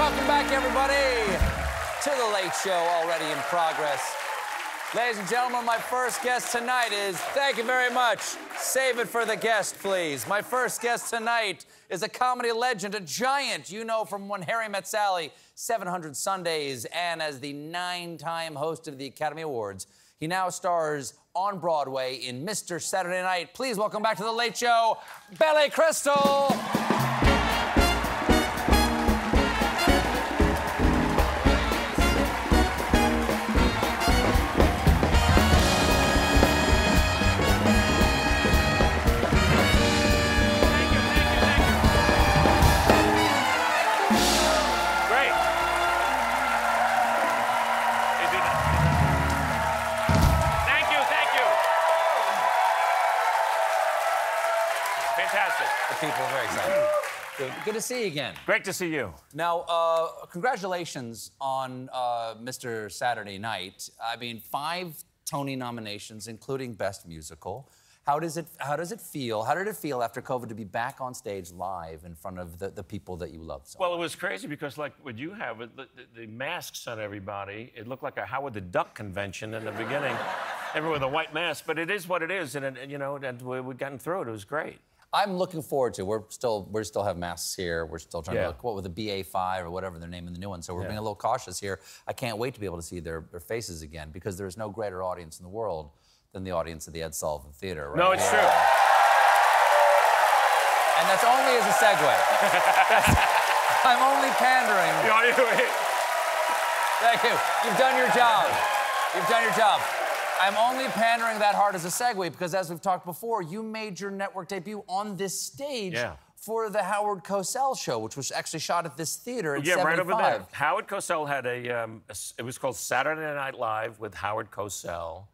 Welcome back, everybody, to the Late Show, already in progress. Ladies and gentlemen, my first guest tonight is, thank you very much. Save it for the guest, please. My first guest tonight is a comedy legend, a giant you know from When Harry Met Sally, 700 Sundays, and as the nine time host of the Academy Awards. He now stars on Broadway in Mr. Saturday Night. Please welcome back to the Late Show, Billy Crystal. People very excited. Good, good to see you again. Great to see you. Now, uh, congratulations on uh, Mr. Saturday Night. I mean, five Tony nominations, including Best Musical. How does it How does it feel? How did it feel after COVID to be back on stage live in front of the, the people that you love so Well, it was crazy because, like, what you have, the, the, the masks on everybody, it looked like a Howard the Duck convention in the beginning. Everyone with a white mask, but it is what it is, and, it, and you know, and we, we've gotten through it. It was great. I'm looking forward to. We're still we still have masks here. We're still trying Yeah. to look what with the BA5 or whatever they're naming the new one. So we're Yeah. being a little cautious here. I can't wait to be able to see their, their faces again because there is no greater audience in the world than the audience of the Ed Sullivan Theater. Right No, it's here. true. And that's only as a segue. I'm only pandering. Thank you. You've done your job. You've done your job. I'm only pandering that hard as a segue because, as we've talked before, you made your network debut on this stage Yeah. for the Howard Cosell show, which was actually shot at this theater Yeah, 75. right over there. Howard Cosell had a, um, a it was called Saturday Night Live with Howard Cosell.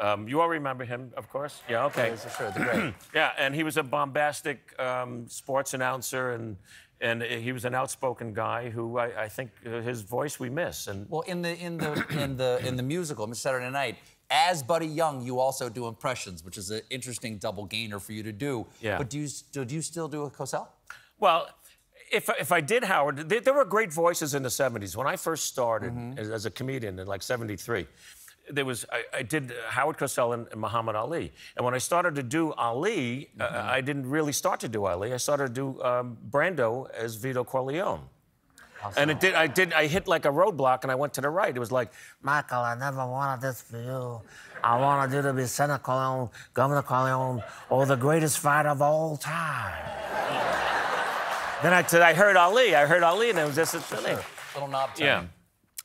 Um, you all remember him, of course? Yeah, okay. Yes, sure, the great. Yeah, and he was a bombastic um, sports announcer, and and he was an outspoken guy who I, I think his voice we miss. And well, in the in the in the in the musical, Saturday Night, as Buddy Young, you also do impressions, which is an interesting double gainer for you to do. Yeah. But do you do you still do a Cosell? well, if if I did Howard, there, there were great voices in the '70s when I first started Mm-hmm. as, as a comedian in like '73. There was I, I did Howard Cosell and, and Muhammad Ali, and when I started to do Ali, uh, Mm-hmm. I didn't really start to do Ali. I started to do um, Brando as Vito Corleone. And it did. I did. I hit like a roadblock, and I went to the right. It was like, Michael, I never wanted this for you. I wanted you to be Senator Corleone, Governor Corleone, or the greatest fighter of all time. then I, said, I heard Ali. I heard Ali, and it was just a thing. Little knob turn. Yeah.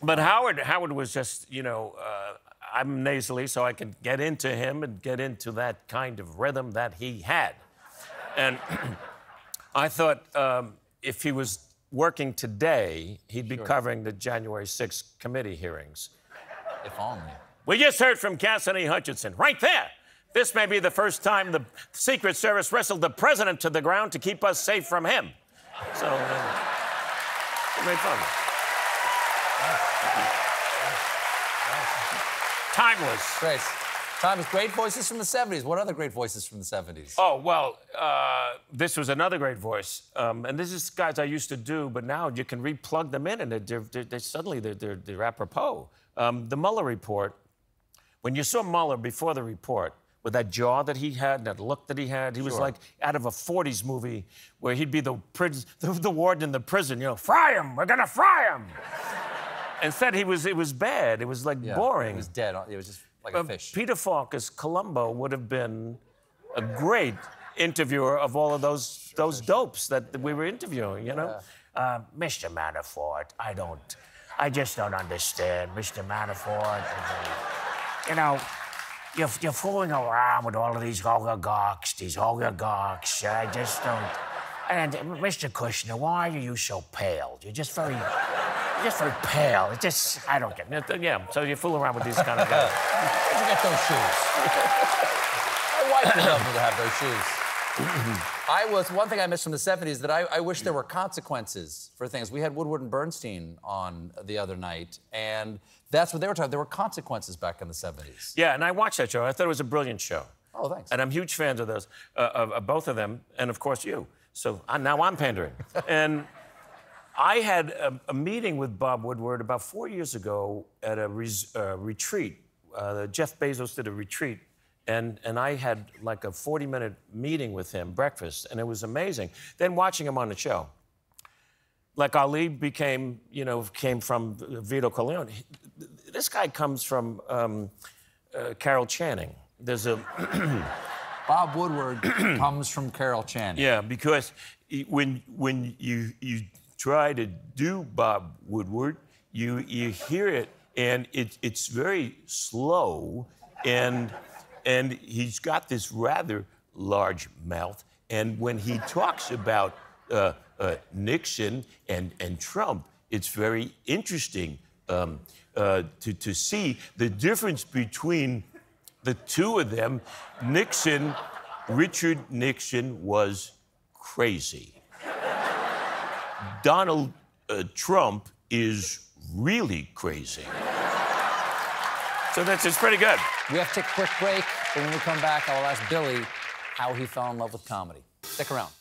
But Howard, Howard was just, you know, uh, I'm nasally, so I could get into him and get into that kind of rhythm that he had. And I thought um, if he was working today, he'd be covering the January 6th committee hearings. If only. We just heard from Cassidy Hutchinson, right there. This may be the first time the Secret Service wrestled the president to the ground to keep us safe from him. So, uh, it made fun. Timeless. Great. Thomas, great voices from the 70s. What other great voices from the 70s? Oh, well, uh, this was another great voice. Um, and this is guys I used to do, but now you can replug them in and they're, they're, they're, suddenly they're, they're, they're apropos. Um, the Mueller report, when you saw Mueller before the report, with that jaw that he had and that look that he had, he was like out of a 40s movie where he'd be the, the, the warden in the prison, you know, fry him, we're gonna fry him. Instead, he was, it was bad. It was like Yeah, boring. It was dead. It was just like a fish. Peter Falk as Columbo would have been a great interviewer of all of those those dopes that we were interviewing. You know, Uh, Mr. Manafort, I don't, I just don't understand, Mr. Manafort. You know, you're, you're fooling around with all of these oligarchs, these oligarchs. I just don't. And Mr. Kushner, why are you so pale? You're just very, just very pale. It just, I don't get it. yeah. So you fool around with these kind of guys. Where'd you get those shoes? My wife would love me to have those shoes. I was one thing I missed from the 70s that I, I wish there were consequences for things. We had Woodward and Bernstein on the other night, and that's what they were talking. There were consequences back in the 70s. Yeah, and I watched that show. I thought it was a brilliant show. Oh, thanks. And I'm huge fans of those, uh, of, of both of them, and of course you. So uh, now I'm pandering. and I had a, a, meeting with Bob Woodward about four years ago at a res, uh, retreat. Uh, Jeff Bezos did a retreat, and, and I had like a 40 minute meeting with him, breakfast, and it was amazing. Then watching him on the show. Like Ali became, you know, came from Vito Corleone. This guy comes from um, uh, Carol Channing. There's a. Bob Woodward comes from Carol Channing. Yeah, because when when you you try to do Bob Woodward, you you hear it and it, it's very slow and and he's got this rather large mouth and when he talks about uh, uh, Nixon and and Trump, it's very interesting um, uh, to to see the difference between the two of them. Nixon, Richard Nixon was crazy. Donald uh, Trump is really crazy. So that's it's pretty good. We have to take a quick break, but when we come back, I will ask Billy how he fell in love with comedy. Stick around.